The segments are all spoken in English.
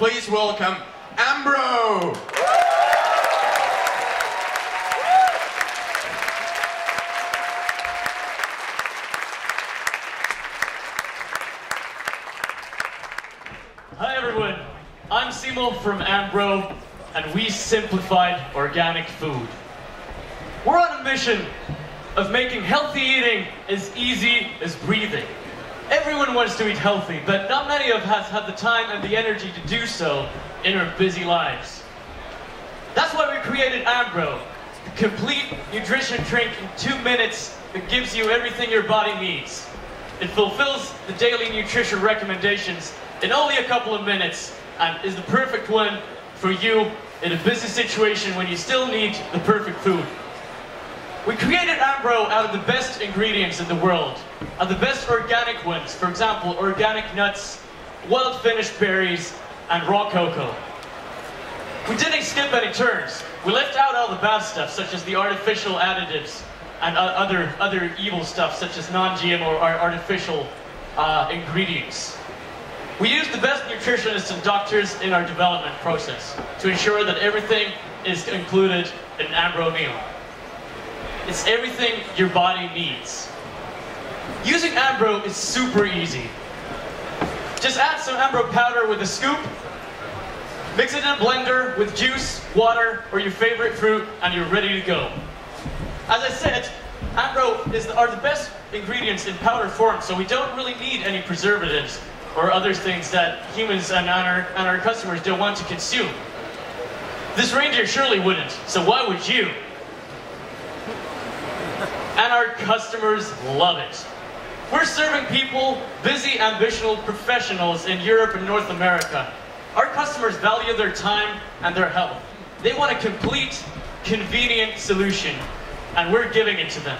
please welcome Ambro! Hi everyone, I'm Simo from Ambro, and we simplified organic food. We're on a mission of making healthy eating as easy as breathing. Everyone wants to eat healthy, but not many of us have the time and the energy to do so in our busy lives. That's why we created Ambro, the complete nutrition drink in two minutes that gives you everything your body needs. It fulfills the daily nutrition recommendations in only a couple of minutes and is the perfect one for you in a busy situation when you still need the perfect food. We created Ambro out of the best ingredients in the world, of the best organic ones, for example, organic nuts, wild Finnish berries, and raw cocoa. We didn't skip any turns. We left out all the bad stuff, such as the artificial additives and uh, other, other evil stuff, such as non-GMO or artificial uh, ingredients. We used the best nutritionists and doctors in our development process to ensure that everything is included in Ambro meal. It's everything your body needs. Using Ambro is super easy. Just add some Ambro powder with a scoop, mix it in a blender with juice, water, or your favorite fruit, and you're ready to go. As I said, Ambro is the, are the best ingredients in powder form, so we don't really need any preservatives or other things that humans and our, and our customers don't want to consume. This reindeer surely wouldn't, so why would you? And our customers love it. We're serving people, busy, ambitional professionals in Europe and North America. Our customers value their time and their health. They want a complete, convenient solution, and we're giving it to them.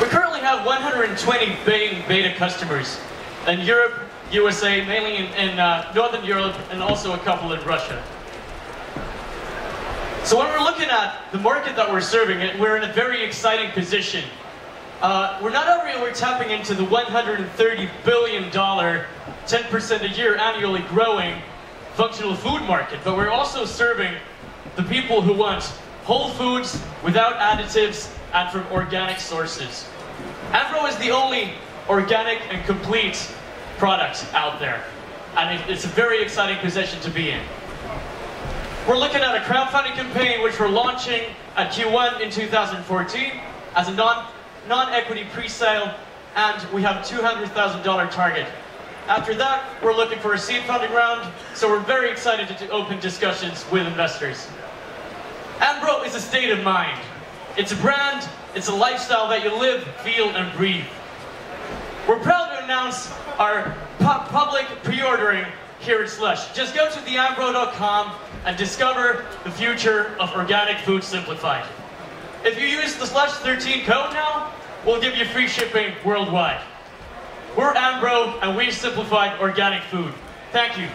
We currently have 120 paying beta customers in Europe, USA, mainly in, in uh, Northern Europe, and also a couple in Russia. So when we're looking at the market that we're serving, we're in a very exciting position. Uh, we're not only we're tapping into the 130 billion dollar, 10% a year annually growing functional food market, but we're also serving the people who want whole foods without additives and from organic sources. Ambro is the only organic and complete product out there, and it's a very exciting position to be in. We're looking at a crowdfunding campaign which we're launching at Q1 in 2014 as a non, non-equity pre-sale and we have a $200,000 target. After that, we're looking for a seed funding round, so we're very excited to open discussions with investors. Ambro is a state of mind. It's a brand, it's a lifestyle that you live, feel, and breathe. We're proud to announce our pu public pre-ordering here at Slush. Just go to theambro.com and discover the future of organic food simplified. If you use the Slush 13 code now, we'll give you free shipping worldwide. We're Ambro and we've simplified organic food. Thank you.